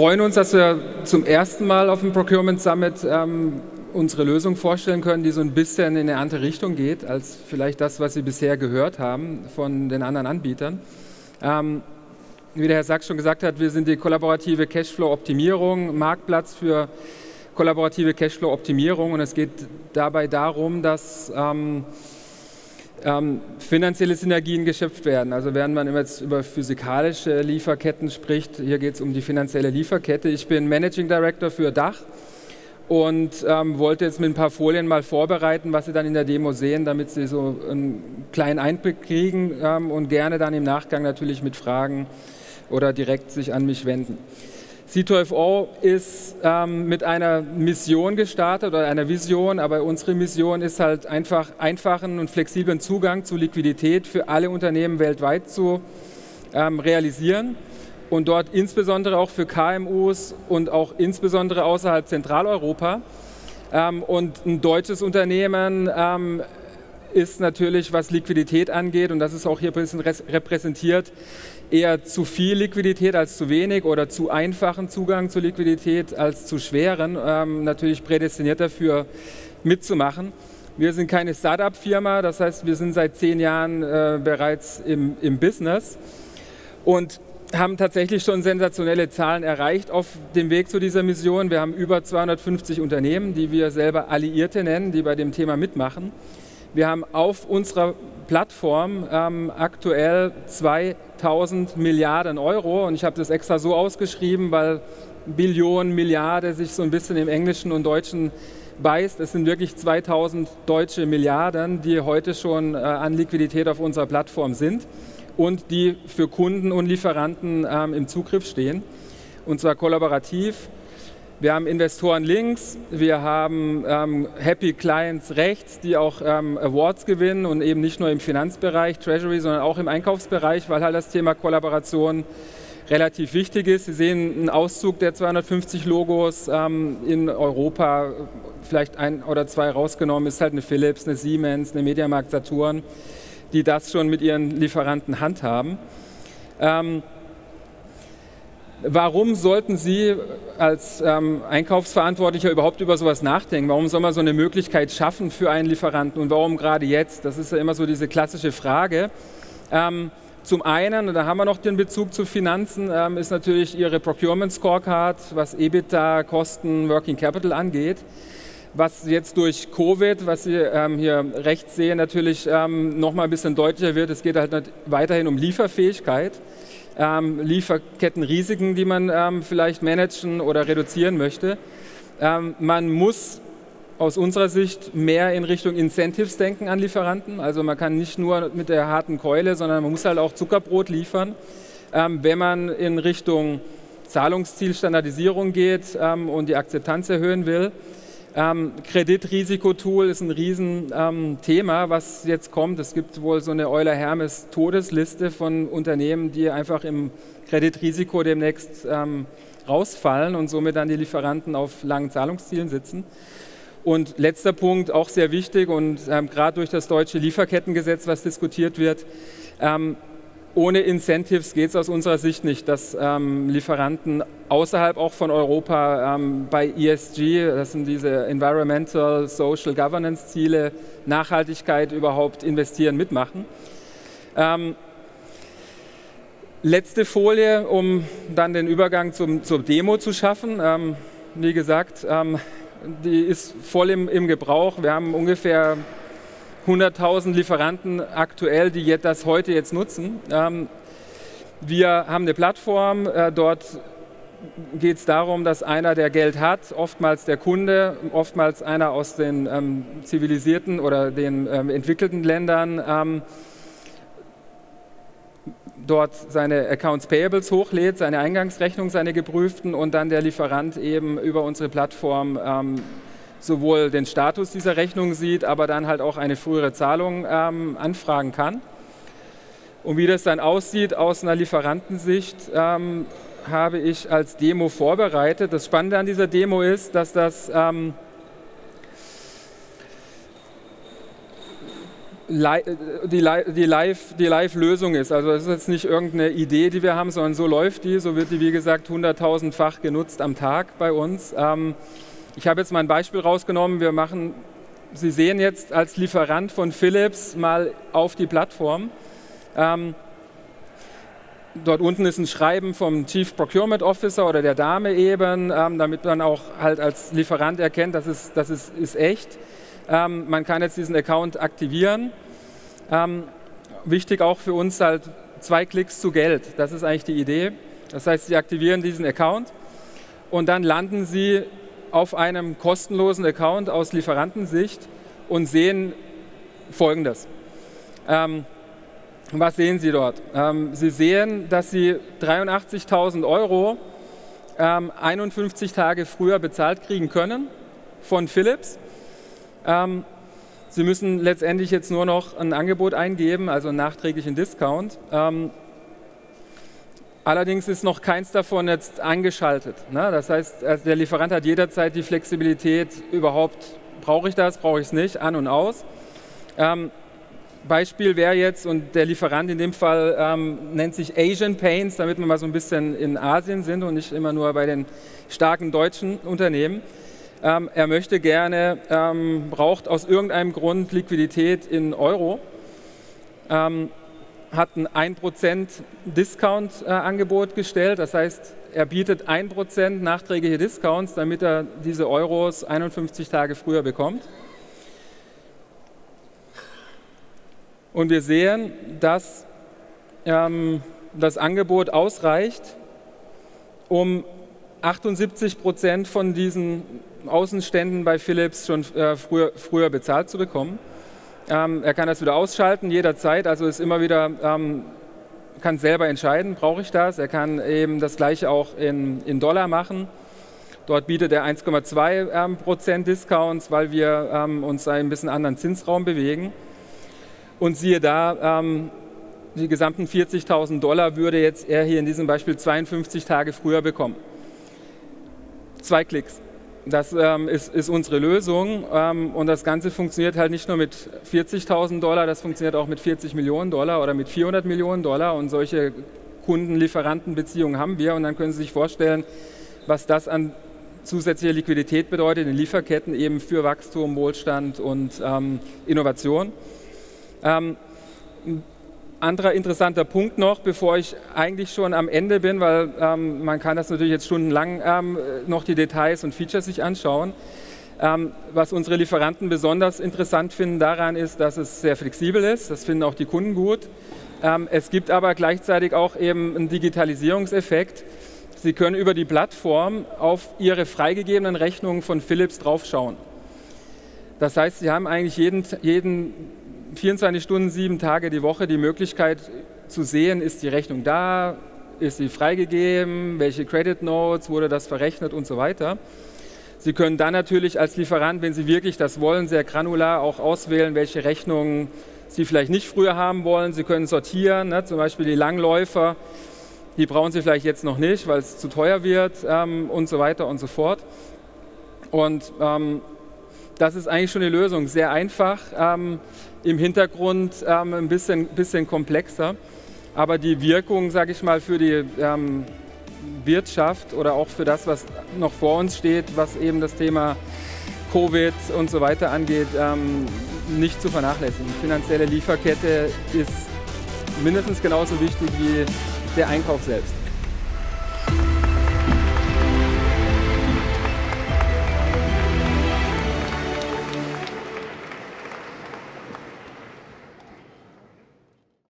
Freuen uns, dass wir zum ersten Mal auf dem Procurement Summit ähm, unsere Lösung vorstellen können, die so ein bisschen in eine andere Richtung geht, als vielleicht das, was Sie bisher gehört haben von den anderen Anbietern. Ähm, wie der Herr Sachs schon gesagt hat, wir sind die kollaborative Cashflow-Optimierung, Marktplatz für kollaborative Cashflow-Optimierung und es geht dabei darum, dass ähm, ähm, finanzielle Synergien geschöpft werden. Also während man jetzt über physikalische Lieferketten spricht, hier geht es um die finanzielle Lieferkette. Ich bin Managing Director für Dach und ähm, wollte jetzt mit ein paar Folien mal vorbereiten, was Sie dann in der Demo sehen, damit Sie so einen kleinen Einblick kriegen ähm, und gerne dann im Nachgang natürlich mit Fragen oder direkt sich an mich wenden. C2FO ist ähm, mit einer Mission gestartet oder einer Vision, aber unsere Mission ist halt einfach einfachen und flexiblen Zugang zu Liquidität für alle Unternehmen weltweit zu ähm, realisieren und dort insbesondere auch für KMUs und auch insbesondere außerhalb Zentraleuropa. Ähm, und ein deutsches Unternehmen ähm, ist natürlich, was Liquidität angeht, und das ist auch hier ein bisschen repräsentiert, eher zu viel Liquidität als zu wenig oder zu einfachen Zugang zu Liquidität als zu schweren, ähm, natürlich prädestiniert dafür mitzumachen. Wir sind keine Startup-Firma, das heißt, wir sind seit zehn Jahren äh, bereits im, im Business und haben tatsächlich schon sensationelle Zahlen erreicht auf dem Weg zu dieser Mission. Wir haben über 250 Unternehmen, die wir selber Alliierte nennen, die bei dem Thema mitmachen. Wir haben auf unserer Plattform ähm, aktuell 2000 Milliarden Euro und ich habe das extra so ausgeschrieben, weil Billionen, Milliarde sich so ein bisschen im Englischen und Deutschen beißt. Es sind wirklich 2000 deutsche Milliarden, die heute schon äh, an Liquidität auf unserer Plattform sind und die für Kunden und Lieferanten ähm, im Zugriff stehen. Und zwar kollaborativ wir haben Investoren links, wir haben ähm, Happy Clients rechts, die auch ähm, Awards gewinnen und eben nicht nur im Finanzbereich, Treasury, sondern auch im Einkaufsbereich, weil halt das Thema Kollaboration relativ wichtig ist. Sie sehen einen Auszug der 250 Logos ähm, in Europa, vielleicht ein oder zwei rausgenommen, ist halt eine Philips, eine Siemens, eine Mediamarkt Saturn, die das schon mit ihren Lieferanten handhaben. Ähm, Warum sollten Sie als ähm, Einkaufsverantwortlicher überhaupt über sowas nachdenken? Warum soll man so eine Möglichkeit schaffen für einen Lieferanten und warum gerade jetzt? Das ist ja immer so diese klassische Frage. Ähm, zum einen, und da haben wir noch den Bezug zu Finanzen, ähm, ist natürlich Ihre Procurement Scorecard, was EBITDA, Kosten, Working Capital angeht. Was jetzt durch Covid, was Sie ähm, hier rechts sehen, natürlich ähm, noch mal ein bisschen deutlicher wird. Es geht halt weiterhin um Lieferfähigkeit ähm, Lieferkettenrisiken, die man ähm, vielleicht managen oder reduzieren möchte. Ähm, man muss aus unserer Sicht mehr in Richtung Incentives denken an Lieferanten. Also man kann nicht nur mit der harten Keule, sondern man muss halt auch Zuckerbrot liefern. Ähm, wenn man in Richtung Zahlungszielstandardisierung geht ähm, und die Akzeptanz erhöhen will, ähm, Kreditrisikotool ist ein Riesenthema, ähm, was jetzt kommt. Es gibt wohl so eine Euler-Hermes-Todesliste von Unternehmen, die einfach im Kreditrisiko demnächst ähm, rausfallen und somit dann die Lieferanten auf langen Zahlungszielen sitzen. Und letzter Punkt, auch sehr wichtig und ähm, gerade durch das deutsche Lieferkettengesetz, was diskutiert wird, ähm, ohne Incentives geht es aus unserer Sicht nicht, dass ähm, Lieferanten außerhalb auch von Europa ähm, bei ESG, das sind diese Environmental, Social Governance Ziele, Nachhaltigkeit überhaupt investieren, mitmachen. Ähm, letzte Folie, um dann den Übergang zum, zur Demo zu schaffen. Ähm, wie gesagt, ähm, die ist voll im, im Gebrauch. Wir haben ungefähr 100.000 Lieferanten aktuell, die das heute jetzt nutzen. Ähm, wir haben eine Plattform, äh, dort geht es darum, dass einer, der Geld hat, oftmals der Kunde, oftmals einer aus den ähm, zivilisierten oder den ähm, entwickelten Ländern, ähm, dort seine Accounts Payables hochlädt, seine Eingangsrechnung, seine geprüften und dann der Lieferant eben über unsere Plattform ähm, sowohl den Status dieser Rechnung sieht, aber dann halt auch eine frühere Zahlung ähm, anfragen kann. Und wie das dann aussieht aus einer Lieferantensicht, ähm, habe ich als Demo vorbereitet. Das Spannende an dieser Demo ist, dass das ähm, die, die Live-Lösung ist. Also es ist jetzt nicht irgendeine Idee, die wir haben, sondern so läuft die. So wird die, wie gesagt, 100.000-fach genutzt am Tag bei uns. Ähm, ich habe jetzt mal ein Beispiel rausgenommen. Wir machen, Sie sehen jetzt als Lieferant von Philips mal auf die Plattform. Ähm, dort unten ist ein Schreiben vom Chief Procurement Officer oder der Dame eben, ähm, damit man auch halt als Lieferant erkennt, dass es, das ist, ist echt. Ähm, man kann jetzt diesen Account aktivieren. Ähm, wichtig auch für uns halt zwei Klicks zu Geld. Das ist eigentlich die Idee. Das heißt, Sie aktivieren diesen Account und dann landen Sie auf einem kostenlosen Account aus Lieferantensicht und sehen Folgendes. Ähm, was sehen Sie dort? Ähm, Sie sehen, dass Sie 83.000 Euro ähm, 51 Tage früher bezahlt kriegen können von Philips. Ähm, Sie müssen letztendlich jetzt nur noch ein Angebot eingeben, also einen nachträglichen Discount. Allerdings ist noch keins davon jetzt angeschaltet. Ne? Das heißt, also der Lieferant hat jederzeit die Flexibilität, überhaupt brauche ich das, brauche ich es nicht, an und aus. Ähm, Beispiel wäre jetzt, und der Lieferant in dem Fall ähm, nennt sich Asian Paints, damit wir mal so ein bisschen in Asien sind und nicht immer nur bei den starken deutschen Unternehmen. Ähm, er möchte gerne, ähm, braucht aus irgendeinem Grund Liquidität in Euro, ähm, hat ein 1% Discount-Angebot äh, gestellt. Das heißt, er bietet 1% nachträgliche Discounts, damit er diese Euros 51 Tage früher bekommt. Und wir sehen, dass ähm, das Angebot ausreicht, um 78 Prozent von diesen Außenständen bei Philips schon äh, früher, früher, bezahlt zu bekommen. Ähm, er kann das wieder ausschalten jederzeit, also ist immer wieder, ähm, kann selber entscheiden, brauche ich das. Er kann eben das gleiche auch in, in Dollar machen. Dort bietet er 1,2 ähm, Prozent Discounts, weil wir ähm, uns ein bisschen anderen Zinsraum bewegen. Und siehe da, ähm, die gesamten 40.000 Dollar würde jetzt er hier in diesem Beispiel 52 Tage früher bekommen. Zwei Klicks. Das ähm, ist, ist, unsere Lösung. Ähm, und das Ganze funktioniert halt nicht nur mit 40.000 Dollar, das funktioniert auch mit 40 Millionen Dollar oder mit 400 Millionen Dollar. Und solche Kunden-Lieferanten-Beziehungen haben wir. Und dann können Sie sich vorstellen, was das an zusätzlicher Liquidität bedeutet in Lieferketten eben für Wachstum, Wohlstand und ähm, Innovation. Anderer interessanter Punkt noch, bevor ich eigentlich schon am Ende bin, weil ähm, man kann das natürlich jetzt stundenlang ähm, noch die Details und Features sich anschauen. Ähm, was unsere Lieferanten besonders interessant finden daran ist, dass es sehr flexibel ist. Das finden auch die Kunden gut. Ähm, es gibt aber gleichzeitig auch eben einen Digitalisierungseffekt. Sie können über die Plattform auf Ihre freigegebenen Rechnungen von Philips draufschauen. Das heißt, Sie haben eigentlich jeden, jeden 24 Stunden, sieben Tage die Woche die Möglichkeit zu sehen, ist die Rechnung da, ist sie freigegeben, welche Credit Notes, wurde das verrechnet und so weiter. Sie können dann natürlich als Lieferant, wenn Sie wirklich das wollen, sehr granular auch auswählen, welche Rechnungen Sie vielleicht nicht früher haben wollen. Sie können sortieren, ne, zum Beispiel die Langläufer, die brauchen Sie vielleicht jetzt noch nicht, weil es zu teuer wird ähm, und so weiter und so fort. Und ähm, das ist eigentlich schon die Lösung. Sehr einfach, ähm, im Hintergrund ähm, ein bisschen, bisschen komplexer. Aber die Wirkung, sage ich mal, für die ähm, Wirtschaft oder auch für das, was noch vor uns steht, was eben das Thema Covid und so weiter angeht, ähm, nicht zu vernachlässigen. Finanzielle Lieferkette ist mindestens genauso wichtig wie der Einkauf selbst.